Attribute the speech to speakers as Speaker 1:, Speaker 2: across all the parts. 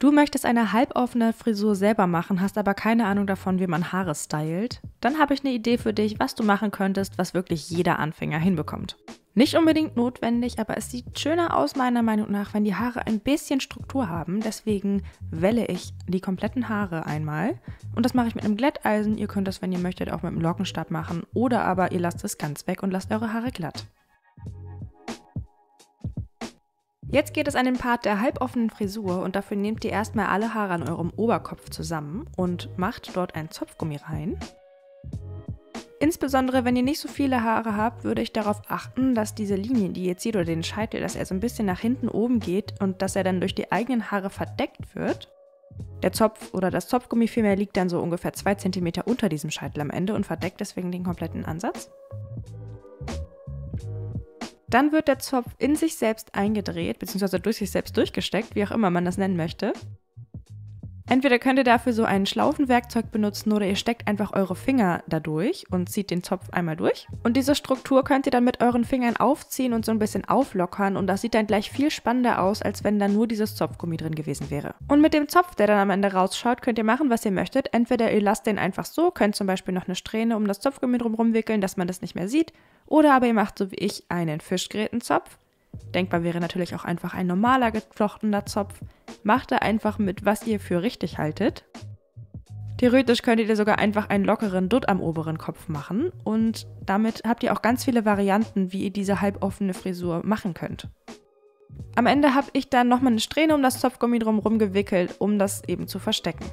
Speaker 1: Du möchtest eine halboffene Frisur selber machen, hast aber keine Ahnung davon, wie man Haare stylt? Dann habe ich eine Idee für dich, was du machen könntest, was wirklich jeder Anfänger hinbekommt. Nicht unbedingt notwendig, aber es sieht schöner aus meiner Meinung nach, wenn die Haare ein bisschen Struktur haben. Deswegen welle ich die kompletten Haare einmal. Und das mache ich mit einem Glätteisen. Ihr könnt das, wenn ihr möchtet, auch mit einem Lockenstab machen. Oder aber ihr lasst es ganz weg und lasst eure Haare glatt. Jetzt geht es an den Part der halboffenen Frisur und dafür nehmt ihr erstmal alle Haare an eurem Oberkopf zusammen und macht dort ein Zopfgummi rein. Insbesondere wenn ihr nicht so viele Haare habt, würde ich darauf achten, dass diese Linie, die ihr zieht oder den Scheitel, dass er so ein bisschen nach hinten oben geht und dass er dann durch die eigenen Haare verdeckt wird. Der Zopf oder das Zopfgummi vielmehr liegt dann so ungefähr 2 cm unter diesem Scheitel am Ende und verdeckt deswegen den kompletten Ansatz. Dann wird der Zopf in sich selbst eingedreht, beziehungsweise durch sich selbst durchgesteckt, wie auch immer man das nennen möchte. Entweder könnt ihr dafür so ein Schlaufenwerkzeug benutzen oder ihr steckt einfach eure Finger dadurch und zieht den Zopf einmal durch. Und diese Struktur könnt ihr dann mit euren Fingern aufziehen und so ein bisschen auflockern und das sieht dann gleich viel spannender aus, als wenn da nur dieses Zopfgummi drin gewesen wäre. Und mit dem Zopf, der dann am Ende rausschaut, könnt ihr machen, was ihr möchtet. Entweder ihr lasst den einfach so, könnt zum Beispiel noch eine Strähne um das Zopfgummi drumherum wickeln, dass man das nicht mehr sieht. Oder aber ihr macht so wie ich einen Fischgrätenzopf. Denkbar wäre natürlich auch einfach ein normaler geflochtener Zopf. Macht da einfach mit, was ihr für richtig haltet. Theoretisch könntet ihr sogar einfach einen lockeren Dutt am oberen Kopf machen und damit habt ihr auch ganz viele Varianten, wie ihr diese halboffene Frisur machen könnt. Am Ende habe ich dann nochmal eine Strähne um das Zopfgummi drumherum gewickelt, um das eben zu verstecken.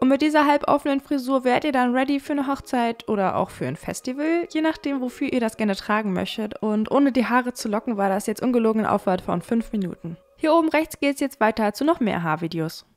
Speaker 1: Und mit dieser halboffenen Frisur werdet ihr dann ready für eine Hochzeit oder auch für ein Festival, je nachdem, wofür ihr das gerne tragen möchtet. Und ohne die Haare zu locken, war das jetzt ungelogen ein Aufwand von 5 Minuten. Hier oben rechts geht es jetzt weiter zu noch mehr Haarvideos.